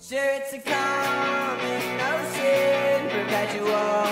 Sure, it's a common notion, perpetual.